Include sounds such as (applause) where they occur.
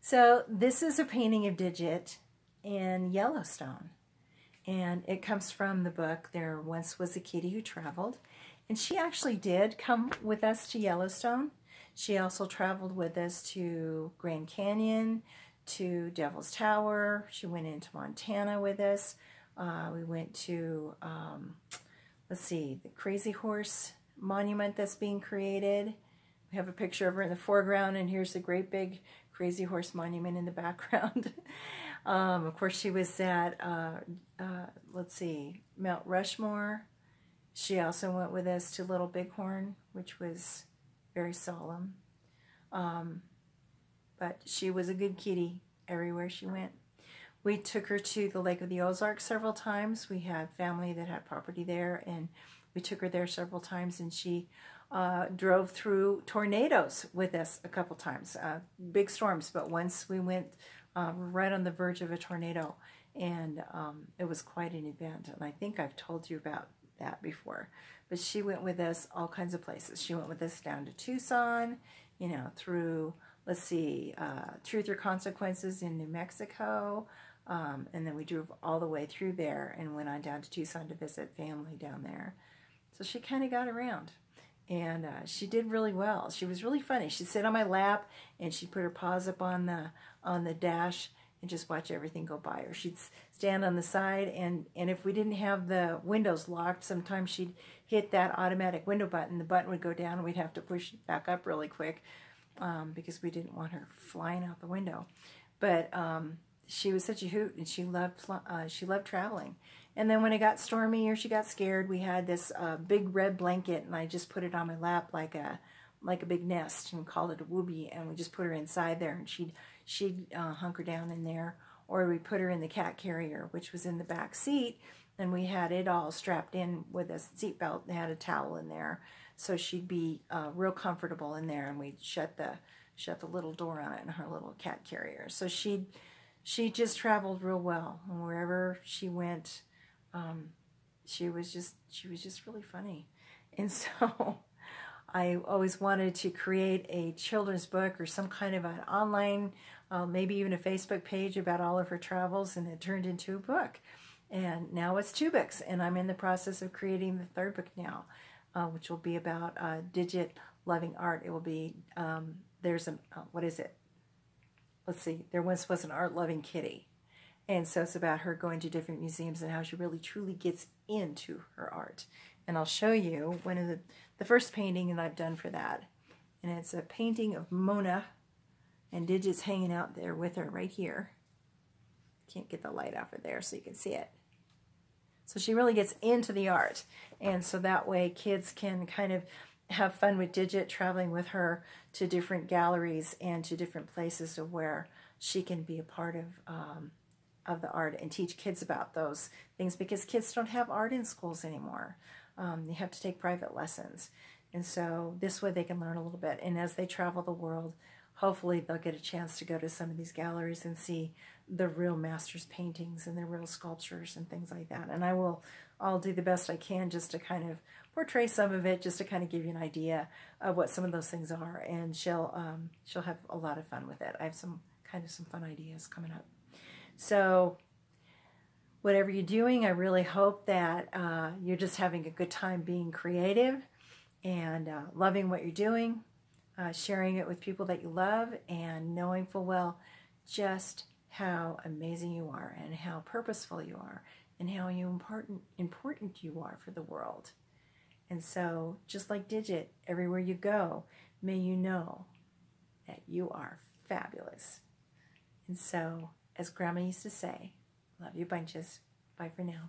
So this is a painting of Digit in Yellowstone. And it comes from the book, There Once Was a Kitty Who Traveled. And she actually did come with us to Yellowstone. She also traveled with us to Grand Canyon, to Devil's Tower. She went into Montana with us. Uh, we went to, um, let's see, the Crazy Horse monument that's being created. We have a picture of her in the foreground, and here's the great big Crazy Horse monument in the background. (laughs) um, of course, she was at, uh, uh, let's see, Mount Rushmore. She also went with us to Little Bighorn, which was very solemn. Um, but she was a good kitty everywhere she went. We took her to the Lake of the Ozarks several times. We had family that had property there, and we took her there several times, and she uh, drove through tornadoes with us a couple times, uh, big storms. But once we went uh, right on the verge of a tornado, and um, it was quite an event. And I think I've told you about that before. But she went with us all kinds of places. She went with us down to Tucson, you know, through let's see, uh, Truth or Consequences in New Mexico. Um, and then we drove all the way through there and went on down to Tucson to visit family down there. So she kind of got around. And uh, she did really well. She was really funny. She'd sit on my lap and she'd put her paws up on the on the dash and just watch everything go by. Or she'd stand on the side and, and if we didn't have the windows locked, sometimes she'd hit that automatic window button. The button would go down and we'd have to push it back up really quick um, because we didn't want her flying out the window. But um, she was such a hoot, and she loved uh, she loved traveling. And then when it got stormy or she got scared, we had this uh, big red blanket, and I just put it on my lap like a like a big nest and called it a woobie, and we just put her inside there, and she'd she'd uh, hunker down in there. Or we put her in the cat carrier, which was in the back seat, and we had it all strapped in with a seatbelt. and had a towel in there, so she'd be uh, real comfortable in there, and we'd shut the shut the little door on it in her little cat carrier. So she she just traveled real well, and wherever she went, um, she was just she was just really funny, and (laughs) so. I always wanted to create a children's book or some kind of an online, uh, maybe even a Facebook page about all of her travels, and it turned into a book. And now it's two books, and I'm in the process of creating the third book now uh, which will be about uh, Digit loving art. It will be, um, there's a, uh, what is it? Let's see, there once was an art loving kitty. And so it's about her going to different museums and how she really truly gets into her art. And I'll show you one of the, the first painting that I've done for that. And it's a painting of Mona and Digit's hanging out there with her right here. Can't get the light off of there so you can see it. So she really gets into the art. And so that way kids can kind of have fun with Digit, traveling with her to different galleries and to different places of where she can be a part of um, of the art and teach kids about those things because kids don't have art in schools anymore. Um, have to take private lessons. And so this way they can learn a little bit. And as they travel the world, hopefully they'll get a chance to go to some of these galleries and see the real masters paintings and the real sculptures and things like that. And I will, I'll do the best I can just to kind of portray some of it, just to kind of give you an idea of what some of those things are. And she'll, um, she'll have a lot of fun with it. I have some kind of some fun ideas coming up. So whatever you're doing, I really hope that uh, you're just having a good time being creative and uh, loving what you're doing uh, sharing it with people that you love, and knowing full well just how amazing you are and how purposeful you are and how you important important you are for the world. And so, just like Digit, everywhere you go, may you know that you are fabulous. And so, as Grandma used to say, love you bunches. Bye for now.